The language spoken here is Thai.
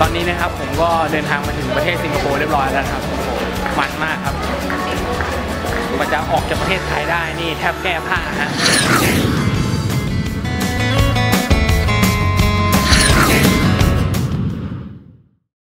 ตอนนี้นะครับผมก็เดินทางมาถึงประเทศสิงคโปร์เรียบร้อยแล้วครับมันมากครับกว่าจะออกจากประเทศไทยได้นี่แทบแก้ผ้าฮะ